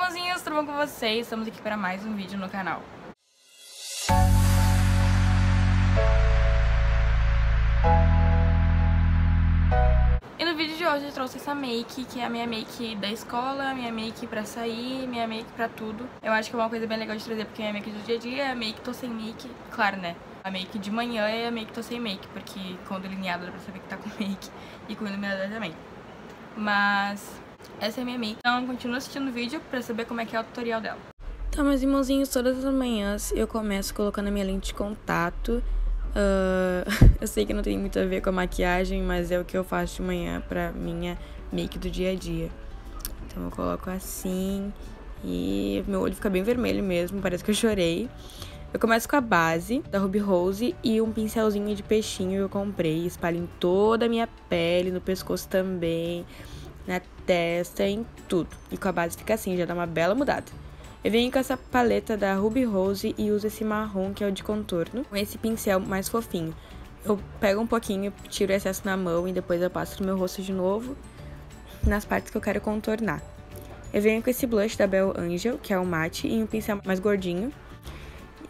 irmãozinhos, tudo bom com vocês? Estamos aqui para mais um vídeo no canal. E no vídeo de hoje eu trouxe essa make, que é a minha make da escola, minha make pra sair, minha make pra tudo. Eu acho que é uma coisa bem legal de trazer, porque é a make do dia a dia é a make tô sem make, claro, né? A make de manhã é a make tô sem make, porque com delineado dá pra saber que tá com make e com iluminador também. Mas essa é a minha make. Então continua assistindo o vídeo pra saber como é que é o tutorial dela. Então, meus irmãozinhos, todas as manhãs eu começo colocando a minha lente de contato. Uh, eu sei que não tem muito a ver com a maquiagem, mas é o que eu faço de manhã pra minha make do dia a dia. Então eu coloco assim e meu olho fica bem vermelho mesmo, parece que eu chorei. Eu começo com a base da Ruby Rose e um pincelzinho de peixinho eu comprei. Espalho em toda a minha pele, no pescoço também, na testa, em tudo. E com a base fica assim, já dá uma bela mudada. Eu venho com essa paleta da Ruby Rose e uso esse marrom que é o de contorno, com esse pincel mais fofinho. Eu pego um pouquinho, tiro o excesso na mão e depois eu passo no meu rosto de novo, nas partes que eu quero contornar. Eu venho com esse blush da Belle Angel, que é o mate, e um pincel mais gordinho,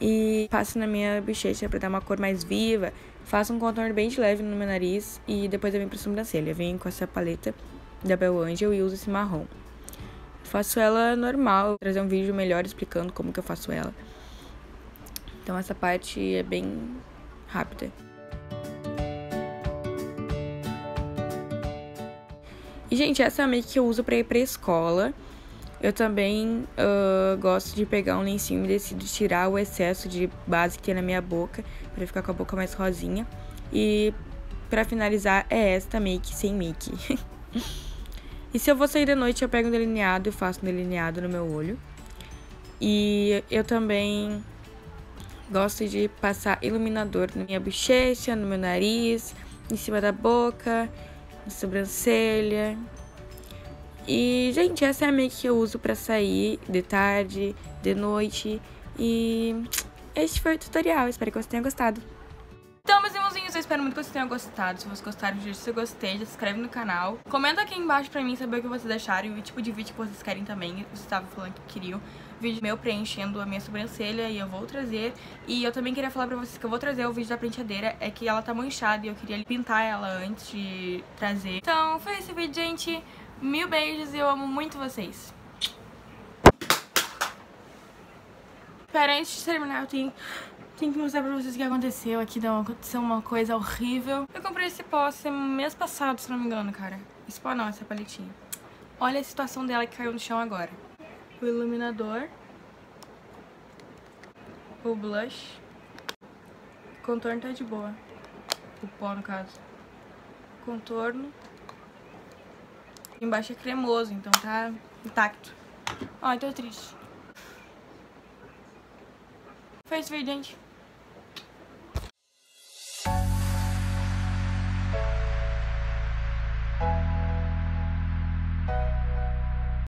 e passo na minha bochecha para dar uma cor mais viva. Faço um contorno bem de leve no meu nariz e depois eu venho pra sobrancelha. Venho com essa paleta da Bell Angel e uso esse marrom. Faço ela normal, vou trazer um vídeo melhor explicando como que eu faço ela. Então essa parte é bem rápida. E, gente, essa é a make que eu uso pra ir pra escola. Eu também uh, gosto de pegar um lencinho e decido tirar o excesso de base que tem na minha boca, para ficar com a boca mais rosinha. E para finalizar é esta make sem make. e se eu vou sair da noite, eu pego um delineado e faço um delineado no meu olho. E eu também gosto de passar iluminador na minha bochecha, no meu nariz, em cima da boca, na sobrancelha, e, gente, essa é a make que eu uso pra sair de tarde, de noite. E este foi o tutorial. Espero que você tenha gostado. Então, meus irmãozinhos, eu espero muito que vocês tenham gostado. Se vocês gostaram, se eu gostei, já se inscreve no canal. Comenta aqui embaixo pra mim saber o que vocês acharam e o tipo de vídeo que vocês querem também. Vocês estavam falando que queriam vídeo meu preenchendo a minha sobrancelha e eu vou trazer. E eu também queria falar pra vocês que eu vou trazer o vídeo da penteadeira. É que ela tá manchada e eu queria pintar ela antes de trazer. Então, foi esse vídeo, gente. Mil beijos e eu amo muito vocês. Pera, antes de terminar, eu tenho, tenho que mostrar pra vocês o que aconteceu aqui. Aconteceu uma coisa horrível. Eu comprei esse pó mês passado, se não me engano, cara. Esse pó não, essa paletinha. Olha a situação dela que caiu no chão agora. O iluminador. O blush. O contorno tá de boa. O pó, no caso. Contorno. Embaixo é cremoso, então tá intacto. Ai, tô triste. Vídeo, gente.